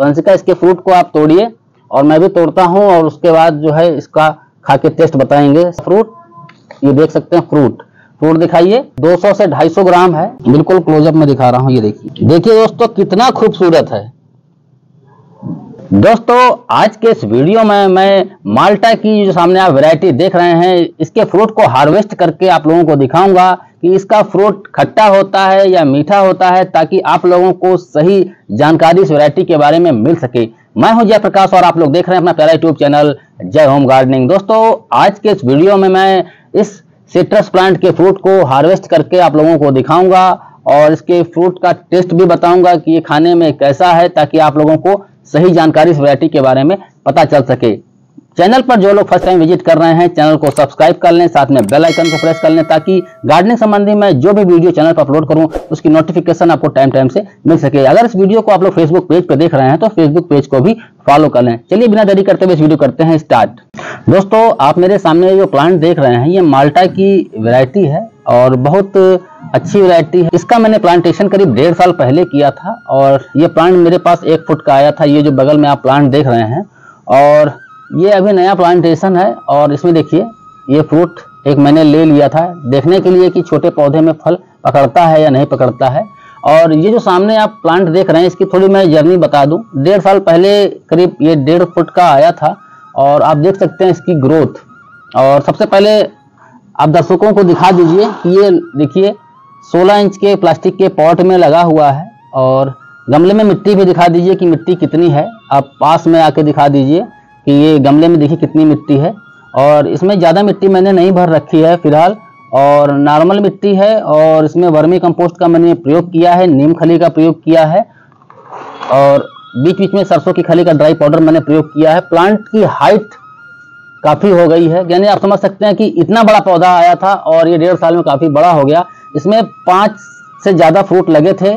तो इसके फ्रूट को आप तोड़िए, और मैं भी तोड़ता हूँ, और उसके बाद जो है इसका खा के टेस्ट बताएँगे। फ्रूट ये देख सकते हैं फ्रूट फ्रूट दिखाइए 200 से 250 ग्राम है। बिल्कुल क्लोजअप में दिखा रहा हूँ, ये देखिए। देखिए दोस्तों, कितना खूबसूरत है। दोस्तों, आज के इस वीडियो में मैं माल्टा की जो सामने आप वैरायटी देख रहे हैं, इसके फ्रूट को हार्वेस्ट करके आप लोगों को दिखाऊँगा। कि इसका फ्रूट खट्टा होता है या मीठा होता है ताकि आप लोगों को सही जानकारी इस वैरायटी के बारे में मिल सके। मैं हूँ जयप्रकाश और आप लोग देख रहे हैं अपना प्यारा YouTube channel Jai home gardening दोस्तों, आज के इस वीडियो में मैं इस सिट्रस प्लांट के फ्रूट को हार्वेस्ट करके आप लोगों को दिखाऊँगा और इसके फ्रूट का टेस्ट भी बताऊँगा कि ये खाने में कैसा है ताकि आप लोगों को सही जानकारी इस वैरायटी के बारे में पता चल सके। चैनल पर जो लोग फ़र्स्ट टाइम विज़िट कर रहे हैं, चैनल को सब्सक्राइब कर लें, साथ में बेल आइकन को प्रेस कर लें ताकि गार्डनिंग संबंधी मैं जो भी वीडियो चैनल पर अपलोड करूँ, उसकी नोटिफिकेशन आपको टाइम टाइम से मिल सके। अगर इस वीडियो को आप लोग फेसबुक पेज पर देख रहे हैं तो फेसबुक पेज को भी फॉलो कर लें। चलिए बिना देरी करते हुए इस वीडियो करते हैं स्टार्ट दोस्तों, आप मेरे सामने जो प्लांट देख रहे हैं, ये माल्टा की वेरायटी है और बहुत अच्छी वैरायटी है। इसका मैंने प्लांटेशन करीब डेढ़ साल पहले किया था और ये प्लांट मेरे पास एक फुट का आया था। ये जो बगल में आप प्लांट देख रहे हैं और ये अभी नया प्लांटेशन है और इसमें देखिए, ये फ्रूट एक मैंने ले लिया था। देखने के लिए कि छोटे पौधे में फल पकड़ता है या नहीं पकड़ता है। और ये जो सामने आप प्लांट देख रहे हैं, इसकी थोड़ी मैं जर्नी बता दूँ। डेढ़ साल पहले करीब ये डेढ़ फुट का आया था और आप देख सकते हैं इसकी ग्रोथ और सबसे पहले आप दर्शकों को दिखा दीजिए कि ये देखिए 16 इंच के प्लास्टिक के पॉट में लगा हुआ है। और गमले में मिट्टी भी दिखा दीजिए कि मिट्टी कितनी है। आप पास में आके दिखा दीजिए। कि ये गमले में देखिए कितनी मिट्टी है और इसमें ज़्यादा मिट्टी मैंने नहीं भर रखी है फ़िलहाल और नॉर्मल मिट्टी है और इसमें वर्मी कंपोस्ट का मैंने प्रयोग किया है, नीम खली का प्रयोग किया है और बीच बीच में सरसों की खली का ड्राई पाउडर मैंने प्रयोग किया है। प्लांट की हाइट काफ़ी हो गई है। यानी आप समझ सकते हैं कि इतना बड़ा पौधा आया था और ये डेढ़ साल में काफ़ी बड़ा हो गया। इसमें पाँच से ज़्यादा फ्रूट लगे थे,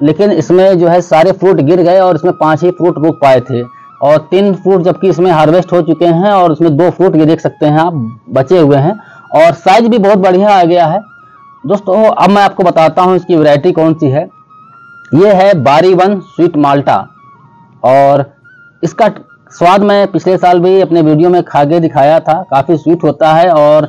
लेकिन इसमें जो है सारे फ्रूट गिर गए और इसमें पाँच ही फ्रूट रुक पाए थे। और तीन फ्रूट जबकि इसमें हार्वेस्ट हो चुके हैं और इसमें दो फ्रूट ये देख सकते हैं आप, बचे हुए हैं। और साइज़ भी बहुत बढ़िया आ गया है। दोस्तों, अब मैं आपको बताता हूँ इसकी वैरायटी कौन सी है। ये है बारी वन स्वीट माल्टा और इसका स्वाद मैं पिछले साल भी अपने वीडियो में खा के दिखाया था। काफ़ी स्वीट होता है और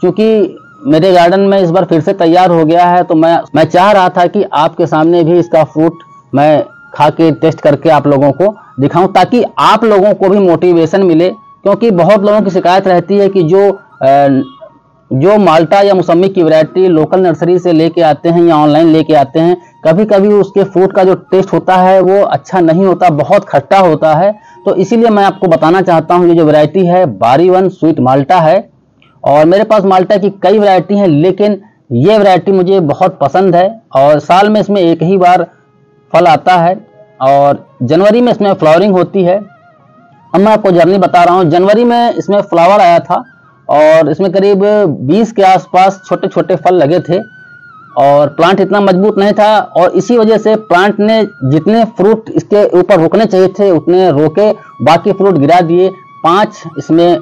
चूँकि मेरे गार्डन में इस बार फिर से तैयार हो गया है तो मैं मैं चाह रहा था कि आपके सामने भी इसका फ्रूट मैं खा के टेस्ट करके आप लोगों को दिखाऊँ, ताकि आप लोगों को भी मोटिवेशन मिले। क्योंकि बहुत लोगों की शिकायत रहती है कि जो जो माल्टा या मौसमी की वैरायटी लोकल नर्सरी से लेके आते हैं या ऑनलाइन लेके आते हैं कभी कभी उसके फ्रूट का जो टेस्ट होता है, वो अच्छा नहीं होता, बहुत खट्टा होता है। तो इसीलिए मैं आपको बताना चाहता हूँ, ये जो वैरायटी है बारी वन स्वीट माल्टा है। और मेरे पास माल्टा की कई वैरायटी हैं, लेकिन ये वैरायटी मुझे बहुत पसंद है। और साल में इसमें एक ही बार फल आता है। और जनवरी में इसमें फ्लावरिंग होती है। अब मैं आपको जर्नी बता रहा हूँ। जनवरी में इसमें फ्लावर आया था और इसमें करीब 20 के आसपास छोटे छोटे फल लगे थे और प्लांट इतना मज़बूत नहीं था और इसी वजह से प्लांट ने जितने फ्रूट इसके ऊपर रोकने चाहिए थे, उतने रोके। बाकी फ्रूट गिरा दिए। पाँच इसमें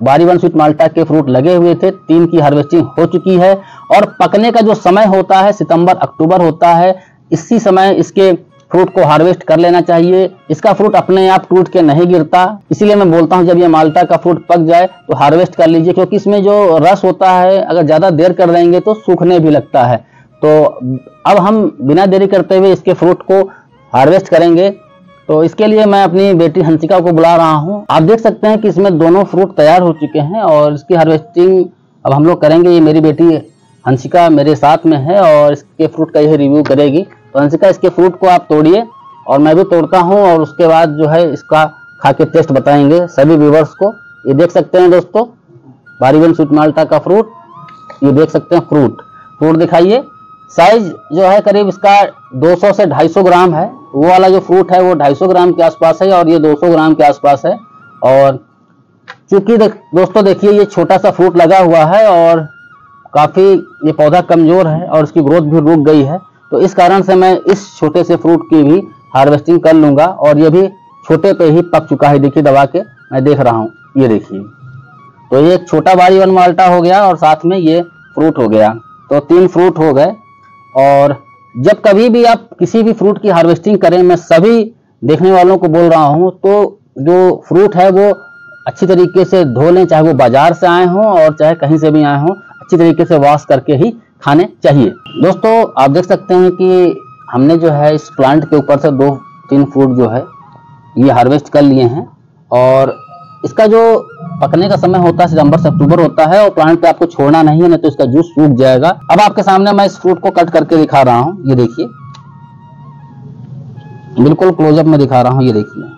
बारी वन स्वीट माल्टा के फ्रूट लगे हुए थे। तीन की हार्वेस्टिंग हो चुकी है और पकने का जो समय होता है, सितंबर, अक्टूबर होता है, इसी समय इसके फ्रूट को हार्वेस्ट कर लेना चाहिए। इसका फ्रूट अपने आप टूट के नहीं गिरता। इसीलिए मैं बोलता हूँ, जब ये माल्टा का फ्रूट पक जाए तो हार्वेस्ट कर लीजिए, क्योंकि इसमें जो रस होता है, अगर ज़्यादा देर कर देंगे तो सूखने भी लगता है। तो अब हम बिना देरी करते हुए इसके फ्रूट को हार्वेस्ट करेंगे। तो इसके लिए मैं अपनी बेटी हंसिका को बुला रहा हूँ। आप देख सकते हैं कि इसमें दोनों फ्रूट तैयार हो चुके हैं, और इसकी हार्वेस्टिंग अब हम लोग करेंगे। ये मेरी बेटी हंसिका मेरे साथ में है, और इसके फ्रूट का यही रिव्यू करेगी। तो इसके फ्रूट को आप तोड़िए और मैं भी तोड़ता हूँ और उसके बाद जो है इसका खा के टेस्ट बताएँगे सभी व्यूवर्स को। ये देख सकते हैं दोस्तों बारीगन स्वीट माल्टा का फ्रूट ये देख सकते हैं फ्रूट फ्रूट दिखाइए। साइज़ जो है करीब इसका 200 से 250 ग्राम है। वो वाला जो फ्रूट है वो 250 ग्राम के आसपास है और ये 200 ग्राम के आसपास है। और चूँकि देख, दोस्तों देखिए, ये छोटा सा फ्रूट लगा हुआ है और काफ़ी ये पौधा कमज़ोर है और इसकी ग्रोथ भी रुक गई है। तो इस कारण से मैं इस छोटे से फ्रूट की भी हार्वेस्टिंग कर लूँगा और ये भी छोटे पे ही पक चुका है। देखिए दबा के, मैं देख रहा हूँ, ये देखिए। तो ये एक छोटा बारी वन माल्टा हो गया और साथ में ये फ्रूट हो गया। तो तीन फ्रूट हो गए और जब कभी भी आप किसी भी फ्रूट की हार्वेस्टिंग करें, मैं सभी देखने वालों को बोल रहा हूँ तो जो फ्रूट है वो अच्छी तरीके से धो लें, चाहे वो बाज़ार से आए हों और चाहे कहीं से भी आए हों। अच्छी तरीके से वॉश करके ही खाने चाहिए। दोस्तों, आप देख सकते हैं कि हमने जो है इस प्लांट के ऊपर से दो तीन फ्रूट जो है, ये हार्वेस्ट कर लिए हैं। और इसका जो पकने का समय होता है, सितंबर से अक्टूबर होता है, और प्लांट पे आपको छोड़ना नहीं है, नहीं तो इसका जूस सूख जाएगा। अब आपके सामने मैं इस फ्रूट को कट करके दिखा रहा हूँ, ये देखिए। बिल्कुल क्लोजअप में दिखा रहा हूँ, ये देखिए।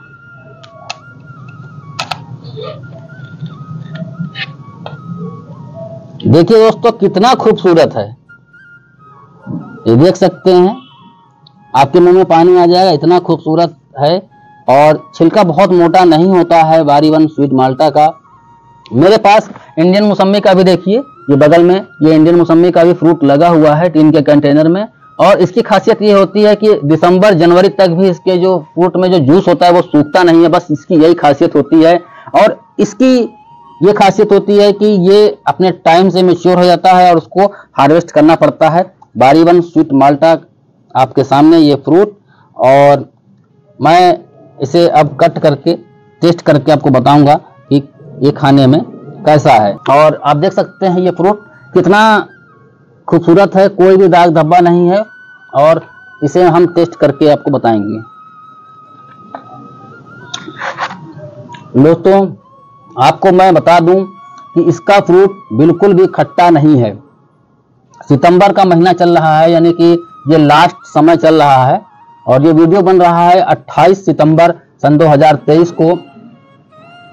देखिए दोस्तों, कितना खूबसूरत है। ये देख सकते हैं, आपके मुँह में पानी आ जाएगा, इतना खूबसूरत है। और छिलका बहुत मोटा नहीं होता है, बारी वन स्वीट माल्टा का। मेरे पास इंडियन मौसमी का भी देखिए, ये बगल में, ये इंडियन मौसमी का भी फ्रूट लगा हुआ है टीन के कंटेनर में। और इसकी खासियत ये होती है कि दिसंबर, जनवरी तक भी इसके जो फ्रूट में जो जूस होता है, वो सूखता नहीं है, बस इसकी यही खासियत होती है। और इसकी ये खासियत होती है कि ये अपने टाइम से मेच्योर हो जाता है और उसको हार्वेस्ट करना पड़ता है। बारी वन स्वीट माल्टा आपके सामने ये फ्रूट और मैं इसे अब कट करके टेस्ट करके आपको बताऊँगा कि ये खाने में कैसा है। और आप देख सकते हैं ये फ्रूट कितना खूबसूरत है, कोई भी दाग धब्बा नहीं है और इसे हम टेस्ट करके आपको बताएँगे। दोस्तों आपको मैं बता दूँ कि इसका फ्रूट बिल्कुल भी खट्टा नहीं है। सितंबर का महीना चल रहा है, यानी कि ये लास्ट समय चल रहा है, और ये वीडियो बन रहा है 28 सितंबर सन 2023 को।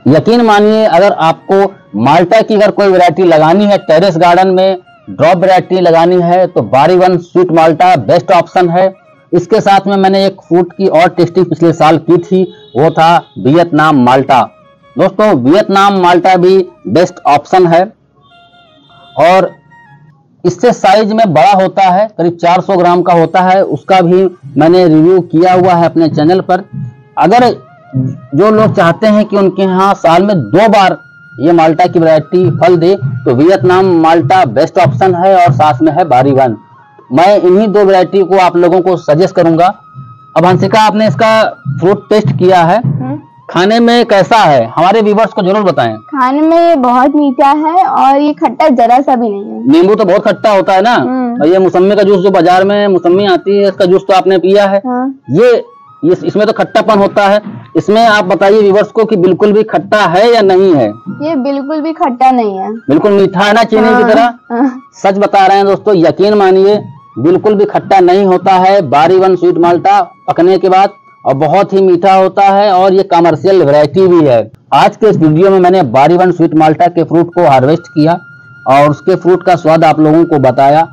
यकीन मानिए, अगर आपको माल्टा की अगर कोई वैरायटी लगानी है टेरेस गार्डन में ड्रॉप वैरायटी लगानी है तो Bari one sweet malta best option है। इसके साथ में मैंने एक फ्रूट की और टेस्टिंग पिछले साल की थी, वो था वियतनाम माल्टा। दोस्तों, वियतनाम माल्टा भी बेस्ट ऑप्शन है और इससे साइज़ में बड़ा होता है, करीब 400 ग्राम का होता है, उसका भी मैंने रिव्यू किया हुआ है अपने चैनल पर। अगर जो लोग चाहते हैं कि उनके यहाँ साल में दो बार ये माल्टा की वैरायटी फल दे तो वियतनाम माल्टा बेस्ट ऑप्शन है और साथ में है बारी वन मैं इन्हीं दो वैरायटी को आप लोगों को सजेस्ट करूँगा। अब हंसिका, आपने इसका फ्रूट टेस्ट किया है। हम्म। खाने में कैसा है? हमारे व्यूवर्स को ज़रूर बताएँ। खाने में ये बहुत मीठा है और ये खट्टा जरा सा भी नहीं है। नींबू तो बहुत खट्टा होता है ना? हम्म। और ये मौसमी का जूस जो बाज़ार में मौसमी आती है इसका जूस तो आपने पिया है। हाँ। ये ये इसमें तो खट्टापन होता है। इसमें आप बताइए व्यूवर्स को कि बिल्कुल भी खट्टा है या नहीं है? ये बिल्कुल भी खट्टा नहीं है। बिल्कुल मीठा है ना चीनी की हाँ, तरह? हाँ। सच बता रहे हैं दोस्तों यकीन मानिए बिल्कुल भी खट्टा नहीं होता है। बारी वन स्वीट माल्टा पकने के बाद और बहुत ही मीठा होता है और ये कमर्शियल वैरायटी भी है। आज के इस वीडियो में मैंने बारी वन स्वीट माल्टा के फ्रूट को हार्वेस्ट किया और उसके फ्रूट का स्वाद आप लोगों को बताया।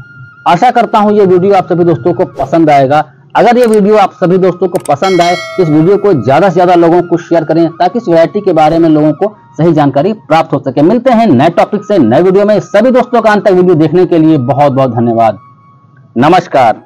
आशा करता हूँ ये वीडियो आप सभी दोस्तों को पसंद आएगा। अगर ये वीडियो आप सभी दोस्तों को पसंद आए तो इस वीडियो को ज़्यादा से ज़्यादा लोगों को शेयर करें ताकि इस वैरायटी के बारे में लोगों को सही जानकारी प्राप्त हो सके। मिलते हैं नए टॉपिक से नए वीडियो में। सभी दोस्तों का अंत तक वीडियो देखने के लिए बहुत बहुत धन्यवाद। नमस्कार।